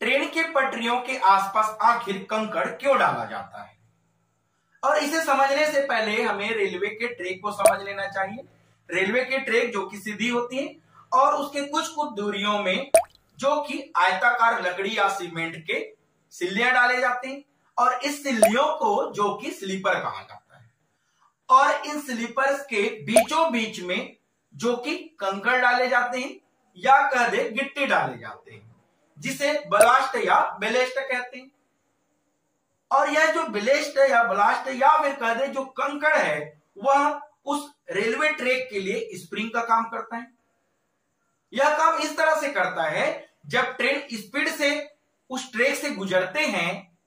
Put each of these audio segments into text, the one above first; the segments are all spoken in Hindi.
ट्रेन के पटरियों के आसपास आखिर कंकड़ क्यों डाला जाता है? और इसे समझने से पहले हमें रेलवे के ट्रैक को समझ लेना चाहिए। रेलवे के ट्रैक जो कि सीधी होती है और उसके कुछ कुछ दूरियों में जो कि आयताकार लकड़ी या सीमेंट के सिल्लियाँ डाले जाते हैं और इस सिल्लियों को जो कि स्लीपर कहा जाता है। और इन स्लीपर्स के बीचों बीच में जो कि कंकड़ डाले जाते हैं या कह दे गिट्टी डाले जाते हैं। जिसे बलास्ट या बेलेस्ट कहते हैं। और यह जो बिलेस्ट या ब्लास्ट या फिर कह दे जो कंकड़ है, वह उस रेलवे ट्रैक के लिए स्प्रिंग का काम करता है। यह काम इस तरह से करता है, जब ट्रेन स्पीड से उस ट्रैक से गुजरते हैं,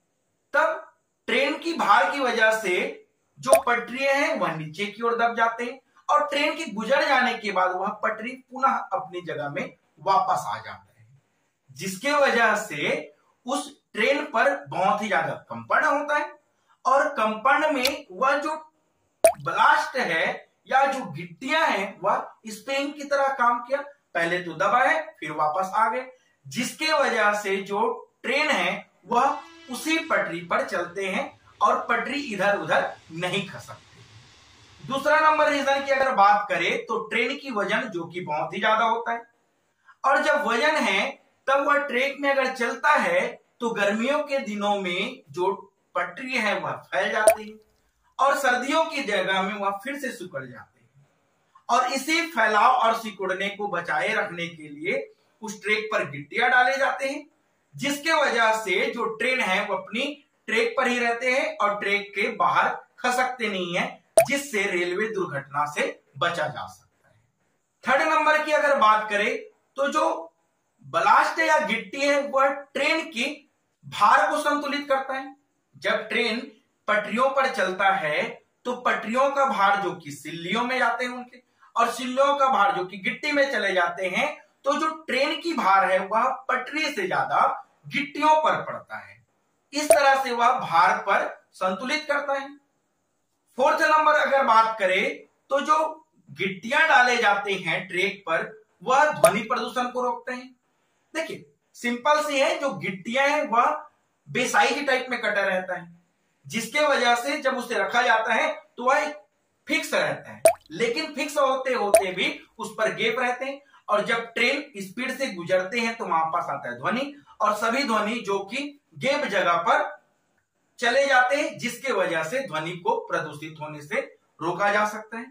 तब ट्रेन की भार की वजह से जो पटरी हैं, वह नीचे की ओर दब जाते हैं और ट्रेन के गुजर जाने के बाद वह पटरी पुनः अपनी जगह में वापस आ जाता है। जिसके वजह से उस ट्रेन पर बहुत ही ज़्यादा कंपन होता है और कंपन में वह जो ब्लास्ट है या जो गिट्टियाँ हैं, वह स्प्रिंग की तरह काम किया। पहले तो दबा है फिर वापस आ गए। जिसके वजह से जो ट्रेन है, वह उसी पटरी पर चलते हैं और पटरी इधर उधर नहीं खसकती दूसरा नंबर रीजन की अगर बात करें तो ट्रेन की वज़न जो कि बहुत ही ज़्यादा होता है। और जब वज़न है तब वह ट्रेक में अगर चलता है तो गर्मियों के दिनों में जो पटरी है, वह फैल जाती है और सर्दियों की जगह में वह फिर से सिकुड़ जाते हैं। और इसी फैलाव और सिकुड़ने को बचाए रखने के लिए उस ट्रेक पर गिट्टियाँ डाले जाते हैं, जिसके वजह से जो ट्रेन है, वो अपनी ट्रेक पर ही रहते हैं और ट्रेक के बाहर खसकते नहीं है, जिससे रेलवे दुर्घटना से बचा जा सकता है। थर्ड नंबर की अगर बात करें तो जो ब्लास्ट या गिट्टी है वह ट्रेन की भार को संतुलित करता है। जब ट्रेन पटरियों पर चलता है तो पटरियों का भार जो कि सिल्लियों में जाते हैं उनके, और सिल्लियों का भार जो कि गिट्टी में चले जाते हैं तो जो ट्रेन की भार है, वह पटरी से ज़्यादा गिट्टियों पर पड़ता है। इस तरह से वह भार पर संतुलित करता है। फोर्थ नंबर अगर बात करें तो जो गिट्टियाँ डाले जाते हैं ट्रेक पर, वह ध्वनि प्रदूषण को रोकते हैं। देखिए, सिंपल सी है, जो गिट्टियाँ हैं, वह बेसाई की टाइप में कटा रहता है। जिसके वजह से जब उसे रखा जाता है तो वह फिक्स रहता है। लेकिन फिक्स होते होते भी उस पर गेप रहते हैं, और जब ट्रेन स्पीड से गुजरते हैं तो वहाँ पास आता है ध्वनि, और सभी ध्वनि जो कि गेप जगह पर चले जाते हैं, जिसके वजह से ध्वनि को प्रदूषित होने से रोका जा सकता है।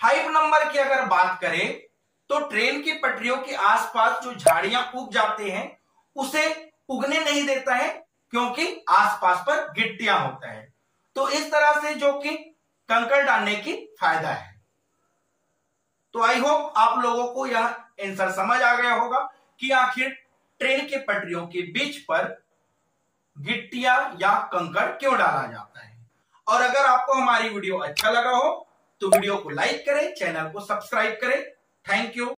फाइव नंबर की अगर बात करें तो ट्रेन की पटरियों के आसपास जो झाड़ियाँ उग जाते हैं, उसे उगने नहीं देता है, क्योंकि आसपास पर गिट्टियाँ होता है। तो इस तरह से जो कि कंकड़ डालने की फ़ायदा है। तो आई होप आप लोगों को यह आंसर समझ आ गया होगा कि आखिर ट्रेन के पटरियों के बीच पर गिट्टियाँ या कंकड़ क्यों डाला जाता है। और अगर आपको हमारी वीडियो अच्छा लगा हो तो वीडियो को लाइक करें, चैनल को सब्सक्राइब करें थैंक यू